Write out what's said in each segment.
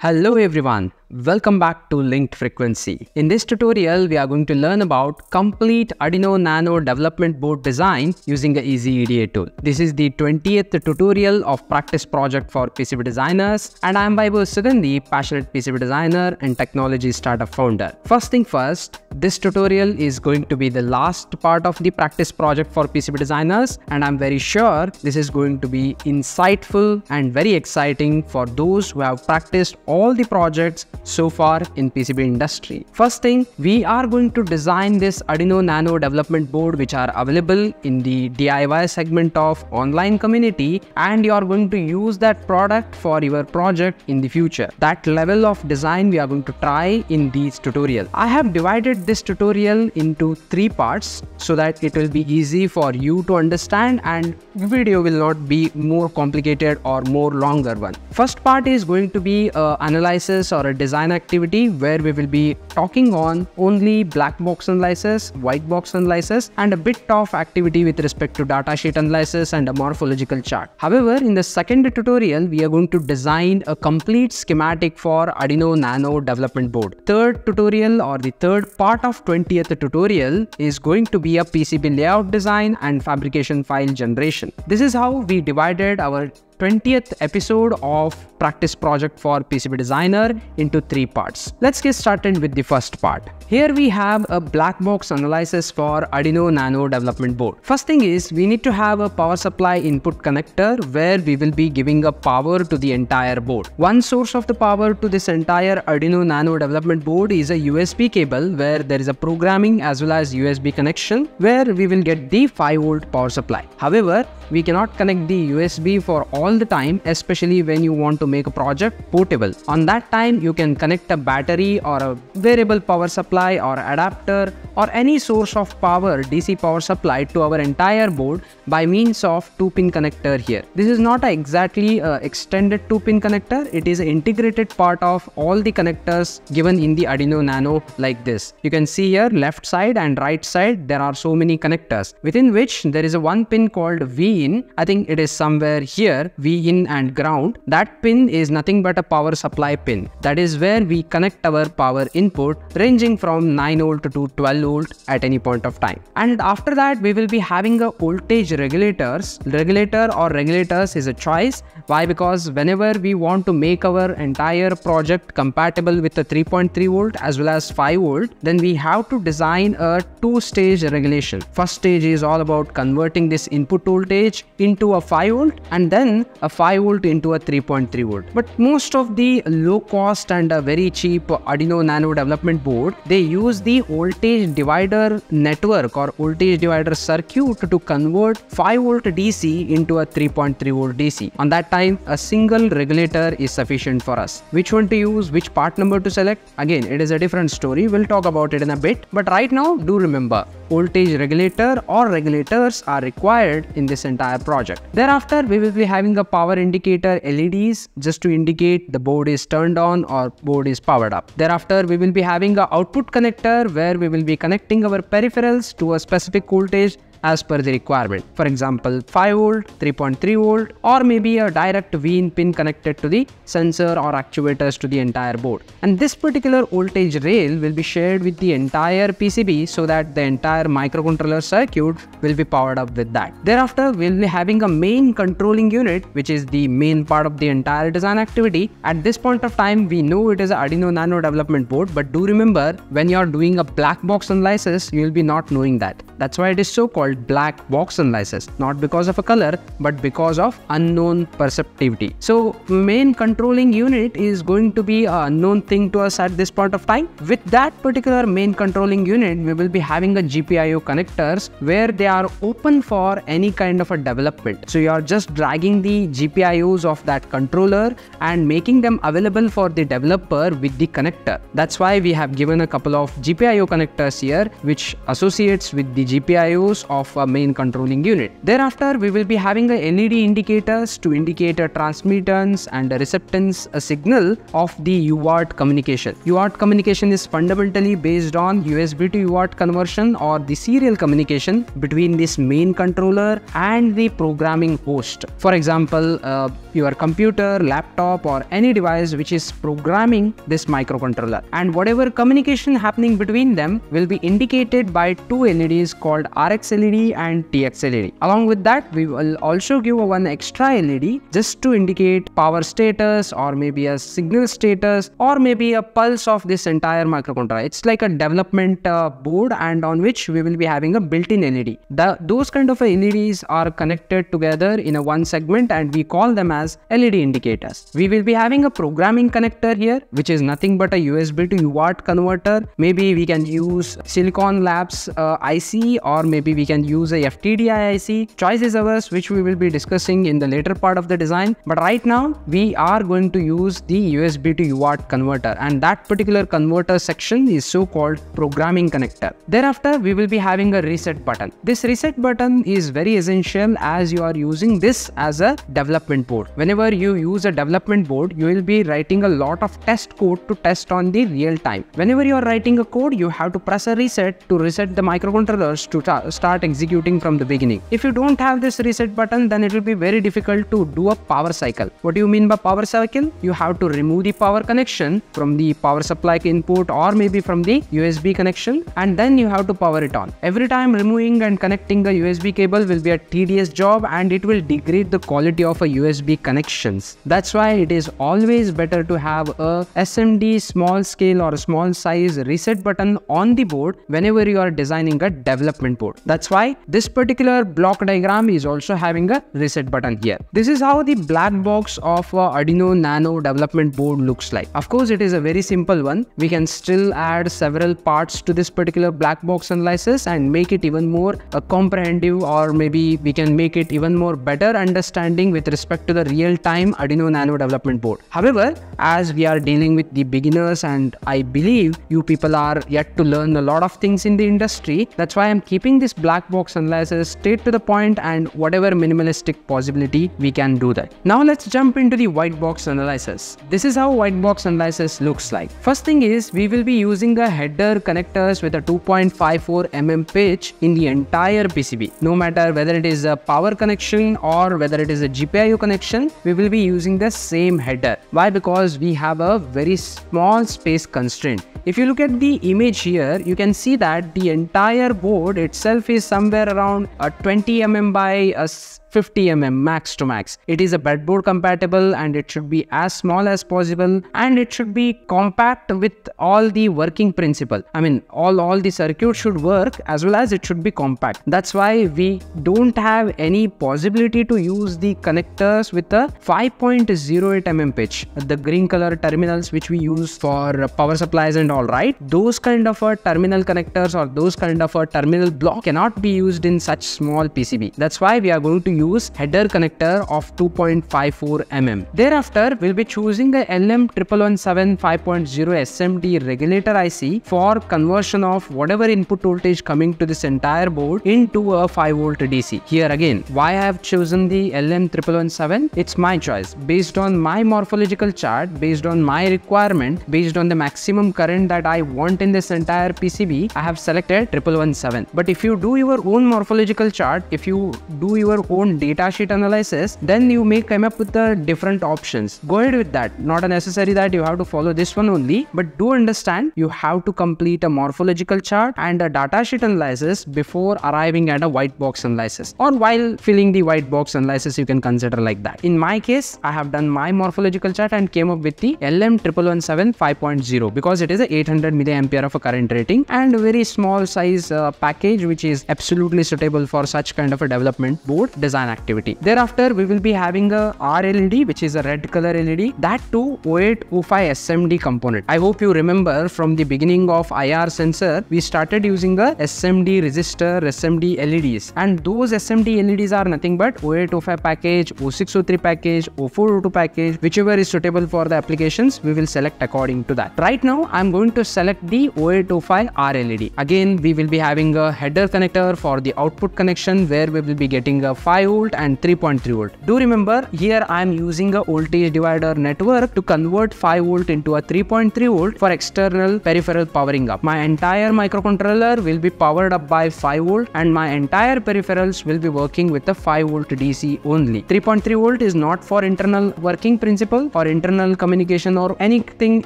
Hello everyone, welcome back to Linked Frequency. In this tutorial, we are going to learn about complete Arduino Nano development board design using the Easy EDA tool. This is the 20th tutorial of practice project for PCB designers and I am Vaibhav Sugandhi, passionate PCB designer and technology startup founder. First thing first, this tutorial is going to be the last part of the practice project for PCB designers and I'm very sure this is going to be insightful and very exciting for those who have practiced all the projects so far in PCB industry. First thing, we are going to design this Arduino Nano development board which are available in the DIY segment of online community and you are going to use that product for your project in the future. That level of design we are going to try in this tutorial. I have divided this tutorial into three parts so that it will be easy for you to understand and video will not be more complicated or more longer one. First part is going to be a analysis or a design activity where we will be talking on only black box analysis, white box analysis and a bit of activity with respect to datasheet analysis and a morphological chart. However, in the second tutorial, we are going to design a complete schematic for Arduino Nano development board. Third tutorial or the third part of 20th tutorial is going to be a PCB layout design and fabrication file generation. This is how we divided our 20th episode of practice project for PCB designer into three parts. Let's get started with the first part. Here we have a black box analysis for Arduino Nano development board. First thing is we need to have a power supply input connector where we will be giving a power to the entire board. One source of the power to this entire Arduino Nano development board is a USB cable where there is a programming as well as USB connection where we will get the 5 volt power supply. However, we cannot connect the USB for all the time especially when you want to make a project portable. On that time you can connect a battery or a variable power supply or adapter or any source of power DC power supply to our entire board by means of 2 pin connector here. This is not exactly a extended 2 pin connector it is an integrated part of all the connectors given in the Arduino Nano like this. You can see here left side and right side there are so many connectors within which there is a one pin called V in I think it is somewhere here V in and ground that pin is nothing but a power supply pin. That is where we connect our power input ranging from 9 volt to 12 volt at any point of time. And after that we will be having a voltage regulators. Regulator or regulators is a choice. Why? Because whenever we want to make our entire project compatible with the 3.3 volt as well as 5 volt then we have to design a two stage regulation. First stage is all about converting this input voltage voltage into a 5 volt and then a 5 volt into a 3.3 volt. But most of the low cost and a very cheap Arduino Nano development board, they use the voltage divider network or voltage divider circuit to convert 5 volt DC into a 3.3 volt DC. On that time, a single regulator is sufficient for us. Which one to use, which part number to select? Again, it is a different story. We'll talk about it in a bit. But right now, do remember, voltage regulator or regulators are required in this entire project. Thereafter, we will be having a power indicator LEDs just to indicate the board is turned on or board is powered up. Thereafter, we will be having a output connector where we will be connecting our peripherals to a specific voltage as per the requirement. For example, 5 volt, 3.3 volt or maybe a direct V-in pin connected to the sensor or actuators to the entire board. And this particular voltage rail will be shared with the entire PCB so that the entire microcontroller circuit will be powered up with that. Thereafter, we'll be having a main controlling unit which is the main part of the entire design activity. At this point of time, we know it is Arduino Nano development board but do remember when you are doing a black box analysis, you will be not knowing that. That's why it is so called called black box analysis not because of a color but because of unknown perceptivity. So main controlling unit is going to be a unknown thing to us at this point of time. With that particular main controlling unit we will be having a GPIO connectors where they are open for any kind of a development. So you are just dragging the GPIOs of that controller and making them available for the developer with the connector. That's why we have given a couple of GPIO connectors here which associates with the GPIOs of a main controlling unit. Thereafter, we will be having a LED indicators to indicate a transmittance and a receptance a signal of the UART communication. UART communication is fundamentally based on USB to UART conversion or the serial communication between this main controller and the programming host. For example, uh, your computer, laptop or any device which is programming this microcontroller and whatever communication happening between them will be indicated by two LEDs called RX LED and TX LED. Along with that, we will also give one extra LED just to indicate power status or maybe a signal status or maybe a pulse of this entire microcontroller. It's like a development uh, board and on which we will be having a built-in LED. The, those kind of LEDs are connected together in a one segment and we call them as LED indicators. We will be having a programming connector here which is nothing but a USB to UART converter. Maybe we can use Silicon Labs uh, IC or maybe we can use a FTDI IC. Choice is ours which we will be discussing in the later part of the design. But right now we are going to use the USB to UART converter and that particular converter section is so called programming connector. Thereafter we will be having a reset button. This reset button is very essential as you are using this as a development board. Whenever you use a development board you will be writing a lot of test code to test on the real time. Whenever you are writing a code you have to press a reset to reset the microcontrollers to start executing from the beginning. If you don't have this reset button then it will be very difficult to do a power cycle. What do you mean by power cycle? You have to remove the power connection from the power supply input or maybe from the USB connection and then you have to power it on. Every time removing and connecting a USB cable will be a tedious job and it will degrade the quality of a USB connections. That's why it is always better to have a SMD small scale or small size reset button on the board whenever you are designing a development board. That's why this particular block diagram is also having a reset button here. This is how the black box of Arduino Nano development board looks like. Of course, it is a very simple one. We can still add several parts to this particular black box analysis and make it even more uh, comprehensive or maybe we can make it even more better understanding with respect to the real-time Arduino Nano development board. However, as we are dealing with the beginners and I believe you people are yet to learn a lot of things in the industry, that's why I'm keeping this black box analysis straight to the point and whatever minimalistic possibility we can do that. Now let's jump into the white box analysis. This is how white box analysis looks like. First thing is we will be using the header connectors with a 2.54 mm pitch in the entire PCB. No matter whether it is a power connection or whether it is a GPIO connection, we will be using the same header. Why? Because we have a very small space constraint. If you look at the image here, you can see that the entire board itself is somewhere around a 20 mm by a 50 mm max to max. It is a breadboard compatible and it should be as small as possible and it should be compact with all the working principle. I mean all, all the circuit should work as well as it should be compact. That's why we don't have any possibility to use the connectors with a 5.08 mm pitch. The green color terminals which we use for power supplies and all right. Those kind of a terminal connectors or those kind of a terminal block cannot be used in such small PCB. That's why we are going to use header connector of 2.54 mm. Thereafter, we'll be choosing a LM1117 5.0 SMD regulator IC for conversion of whatever input voltage coming to this entire board into a 5 volt DC. Here again, why I have chosen the LM1117? It's my choice. Based on my morphological chart, based on my requirement, based on the maximum current that I want in this entire PCB, I have selected 1117. But if you do your own morphological chart, if you do your own own datasheet analysis, then you may come up with the different options. Go ahead with that. Not a necessary that you have to follow this one only, but do understand you have to complete a morphological chart and a datasheet analysis before arriving at a white box analysis. Or while filling the white box analysis, you can consider like that. In my case, I have done my morphological chart and came up with the LM1117 5.0 because it is a 800 milliampere of a current rating and a very small size uh, package which is absolutely suitable for such kind of a development board design design activity. Thereafter, we will be having a RLED, which is a red color LED, that too 0805 SMD component. I hope you remember from the beginning of IR sensor, we started using the SMD resistor, SMD LEDs, and those SMD LEDs are nothing but 0805 package, 0603 package, 0402 package, whichever is suitable for the applications, we will select according to that. Right now, I'm going to select the 0805 RLED. Again, we will be having a header connector for the output connection where we will be getting a 5 volt and 3.3 volt. Do remember here I am using a voltage divider network to convert 5 volt into a 3.3 volt for external peripheral powering up. My entire microcontroller will be powered up by 5 volt and my entire peripherals will be working with the 5 volt DC only. 3.3 volt is not for internal working principle or internal communication or anything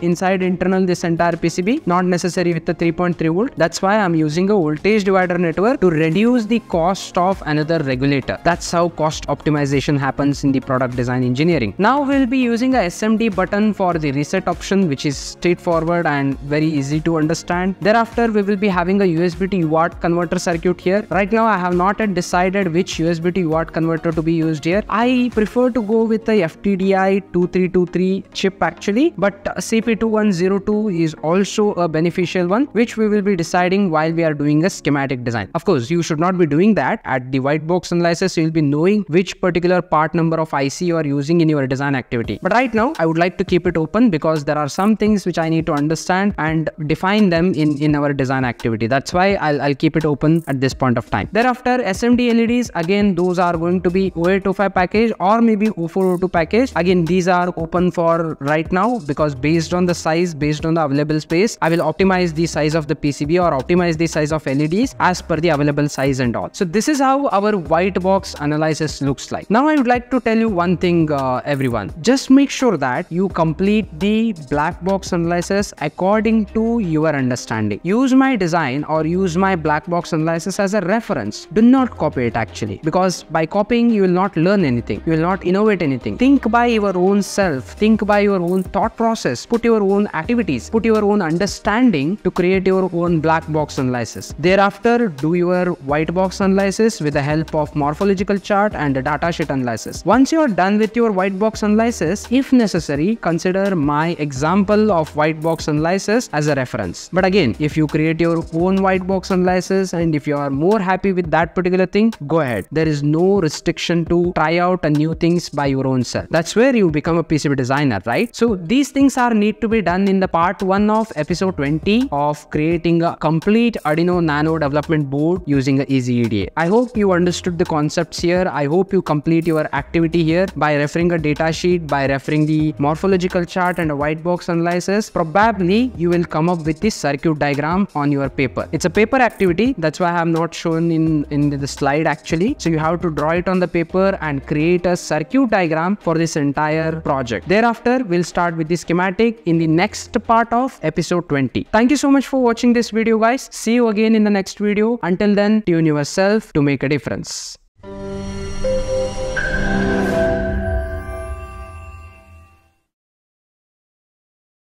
inside internal this entire PCB not necessary with the 3.3 volt. That's why I'm using a voltage divider network to reduce the cost of another regulator. That's how cost optimization happens in the product design engineering. Now we'll be using a SMD button for the reset option which is straightforward and very easy to understand. Thereafter we will be having a USB to UART converter circuit here. Right now I have not yet decided which USB to UART converter to be used here. I prefer to go with the FTDI 2323 chip actually but CP2102 is also a beneficial one which we will be deciding while we are doing a schematic design. Of course you should not be doing that at the white box analysis you will knowing which particular part number of IC you are using in your design activity. But right now I would like to keep it open because there are some things which I need to understand and define them in, in our design activity. That's why I'll, I'll keep it open at this point of time. Thereafter SMD LEDs again those are going to be 0805 package or maybe 0402 package. Again these are open for right now because based on the size based on the available space I will optimize the size of the PCB or optimize the size of LEDs as per the available size and all. So this is how our white box analysis looks like. Now I would like to tell you one thing uh, everyone. Just make sure that you complete the black box analysis according to your understanding. Use my design or use my black box analysis as a reference. Do not copy it actually because by copying you will not learn anything. You will not innovate anything. Think by your own self. Think by your own thought process. Put your own activities. Put your own understanding to create your own black box analysis. Thereafter, do your white box analysis with the help of morphological chart and a datasheet analysis. Once you are done with your white box analysis, if necessary, consider my example of white box analysis as a reference. But again, if you create your own white box analysis and if you are more happy with that particular thing, go ahead. There is no restriction to try out new things by your own self. That's where you become a PCB designer, right? So these things are need to be done in the part 1 of episode 20 of creating a complete Arduino Nano development board using a easy EDA. I hope you understood the concepts here. I hope you complete your activity here by referring a data sheet, by referring the morphological chart and a white box analysis. Probably you will come up with this circuit diagram on your paper. It's a paper activity. That's why I have not shown in, in the slide actually. So you have to draw it on the paper and create a circuit diagram for this entire project. Thereafter, we'll start with the schematic in the next part of episode 20. Thank you so much for watching this video guys. See you again in the next video. Until then, tune yourself to make a difference.